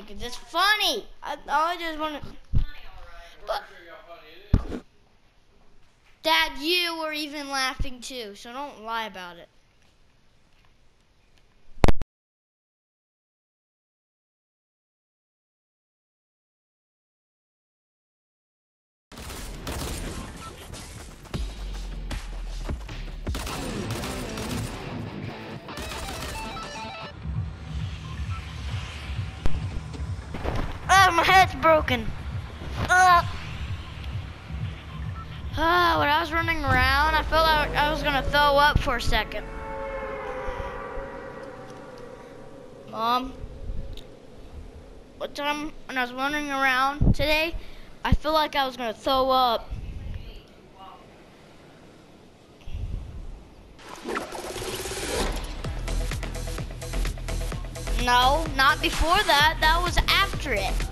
cause it's funny. I, I just want to. But Dad, you were even laughing too, so don't lie about it. Head's broken. Ugh. Ah, when I was running around, I felt like I was gonna throw up for a second. Mom, what time when I was running around today, I feel like I was gonna throw up. No, not before that. That was after it.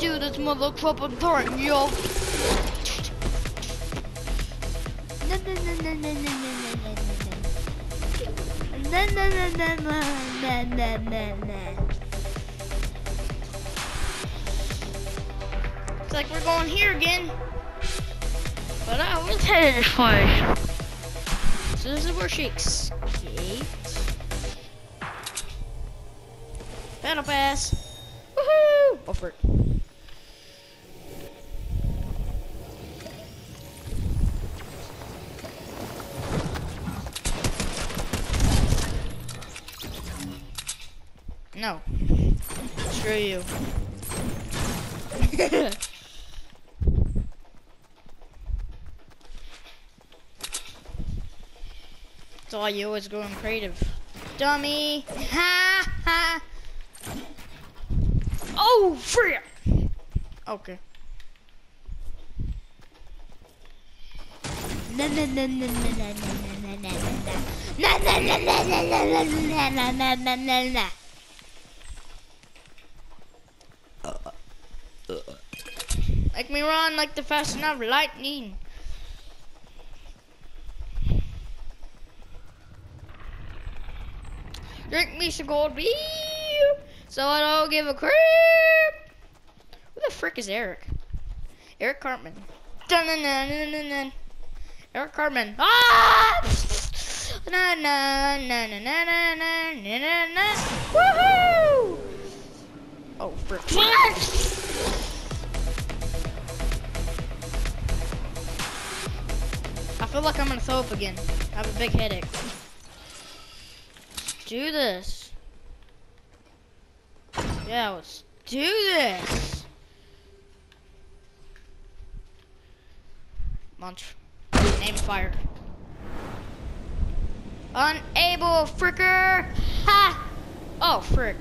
Do this motherfucking thing, yo. It's like we're going here again. But I was headed this way. So this is where she escaped. Battle pass. Woohoo! Go. No. Screw you. That's why you always going creative. Dummy! Ha ha! Oh, free! Okay. Like me run like the fashion of lightning. Drink me some cold beer, so I don't give a crap. Who the frick is Eric? Eric Cartman. Dun dun dun. Eric Cartman. Ah! Na na na na na na na na na. Woohoo! Oh frick! I feel like I'm gonna throw up again. I have a big headache. Do this. Yeah, let's do this. Launch. Aim fire. Unable fricker. Ha! Oh, frick.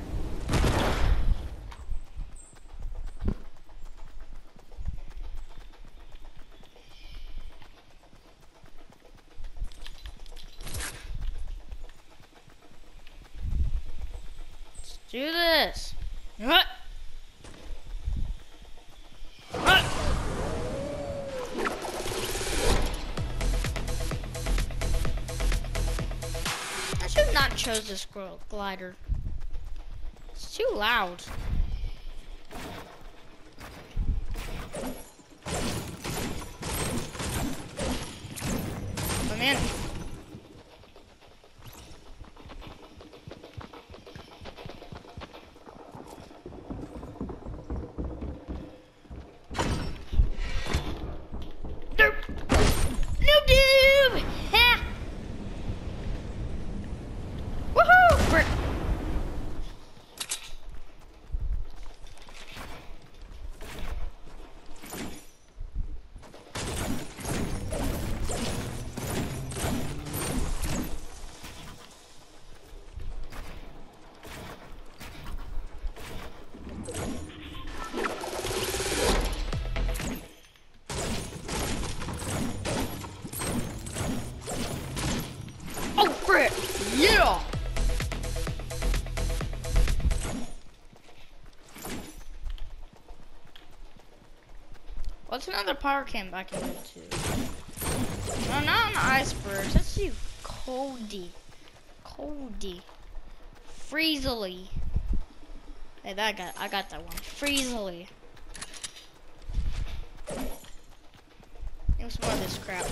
Do this. What? I should not chose this glider. It's too loud. Come in. Another power camp I can go to? No, not an iceberg. Let's see Cody. Cody. Freezily. Hey, that got I got that one. Freezily. It was more of this crap.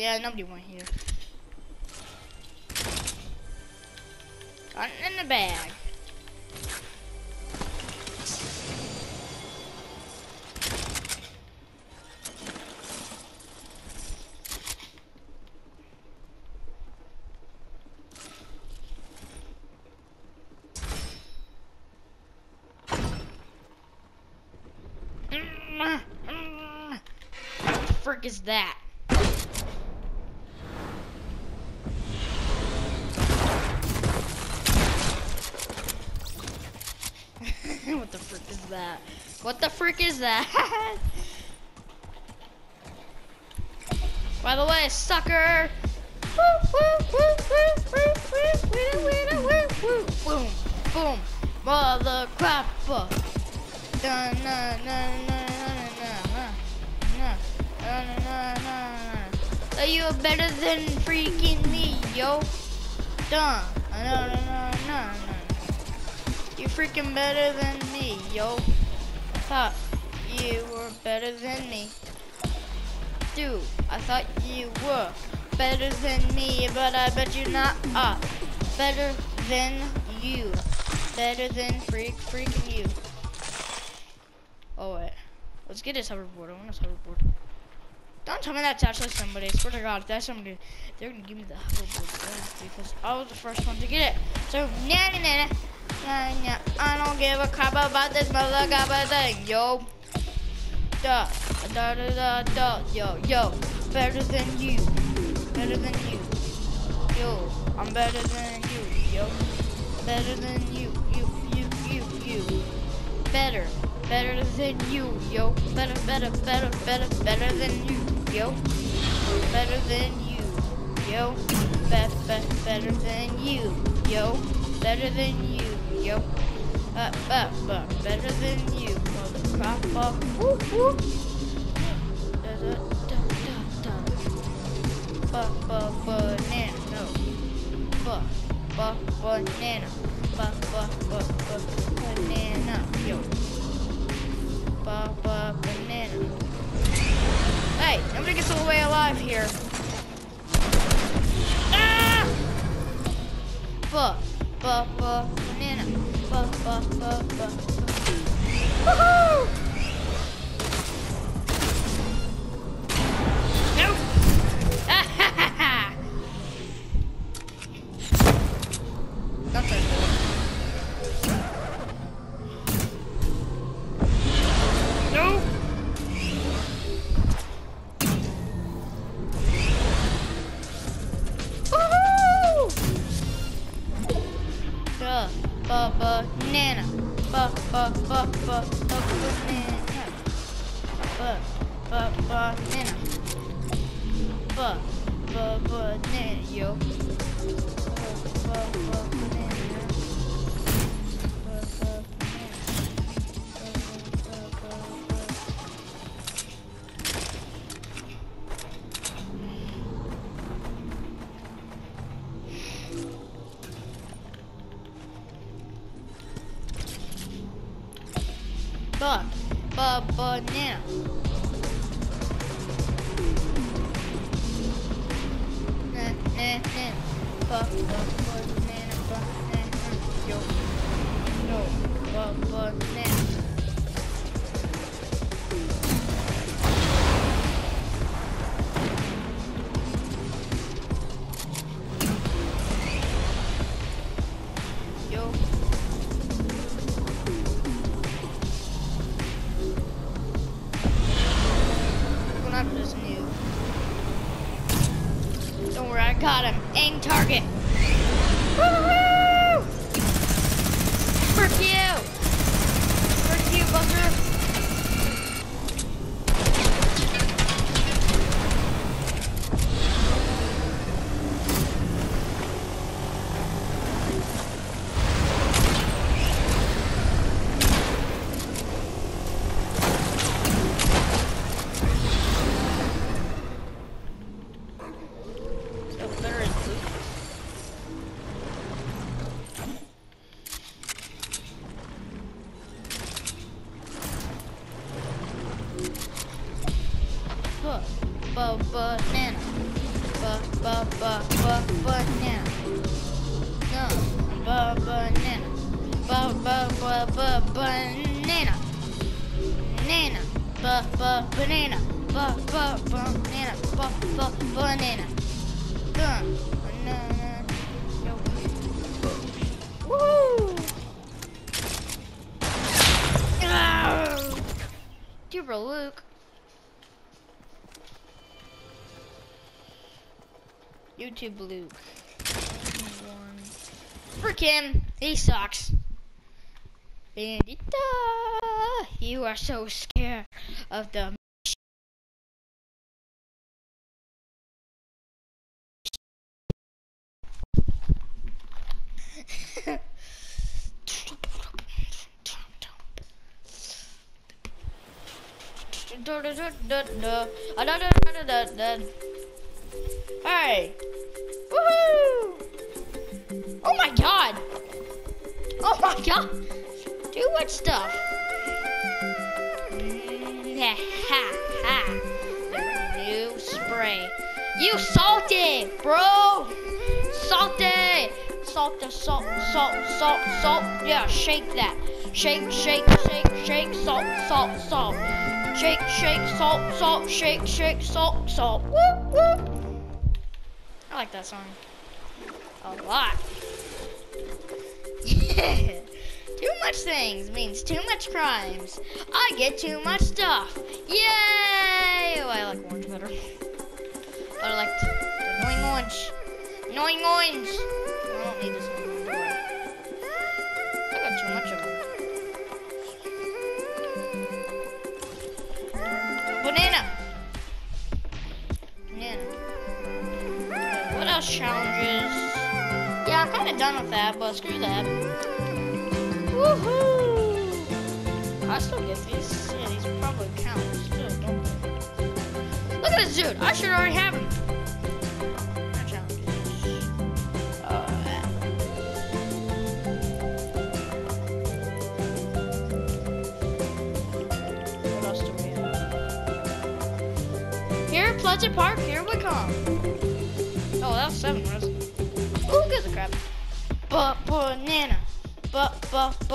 Yeah, nobody went here. Got in the bag. Mm, mm. What the frick is that? what the frick is that? What the frick is that? By the way, sucker! Boom, boom, mother crapper. Na. You better than freaking me, yo. Dun. You freaking better than me, yo. I thought you were better than me. Dude, I thought you were better than me, but I bet you're not are. Better than you. Better than freak freaking you. Oh wait. Let's get his hoverboard. I want his hoverboard. Don't tell me that's actually somebody. I swear to God, if that's somebody, they're gonna give me the hoverboard because I was the first one to get it. So, nah, nah, nah, I don't give a crap about this motherfucker thing, yo. Da, da, da, da, da, yo, yo. Better than you. Better than you. Yo, I'm better than you, yo. Better than you, you, you, you, you. Better, better than you, yo. Better, better, better, better, better than you, yo. Better than you, yo. Be, be, better than you, yo. Better than you, yo. Uh, uh, uh, better than you. Da, da, da, da, da. Ba, ba, banana, no. Ba, ba, banana. Ba, ba, ba, ba, banana, yo. Ba, ba, banana. Hey, nobody gets away alive here. Ah! Ba, ba, ba, banana. Ba, ba, ba, ba. Woohoo! Ba, banana. Na, na, na. Ba, ba, banana, banana. Yo, no, ba, banana. Banana. Ba ba ba ba banana. No, ba banana. Ba ba ba ba banana. Banana. Ba ba banana. Ba ba banana. Ba ba banana. Done. Banana. Woo! Super Luke. YouTube Luke. Frick him. He sucks. Bandita. You are so scared of the Hey! Woohoo! Oh my god! Oh my god! Too much stuff. Mm, Ha ha. New spray. You salty, bro! Salty! Salt the salt, salt, salt, salt. Yeah, shake that. Shake, shake, shake, shake, salt, salt, salt. Shake, shake, salt, salt, shake, shake, salt, salt. Woo, woo. Like that song. A lot. Yeah. Too much things means too much crimes. I get too much stuff. Yay! Oh, I like orange better. I like annoying orange. Annoying orange. Challenges? Yeah, I'm kind of done with that, but screw that. Woohoo! I still get these. Yeah, these probably count still, don't they? Look at this dude. I should already have him. Uh, what else do we have? Here, Pleasant Park, here we come. Oh, that was seven, it? Ooh, gives a crap. Banana. But, but, but.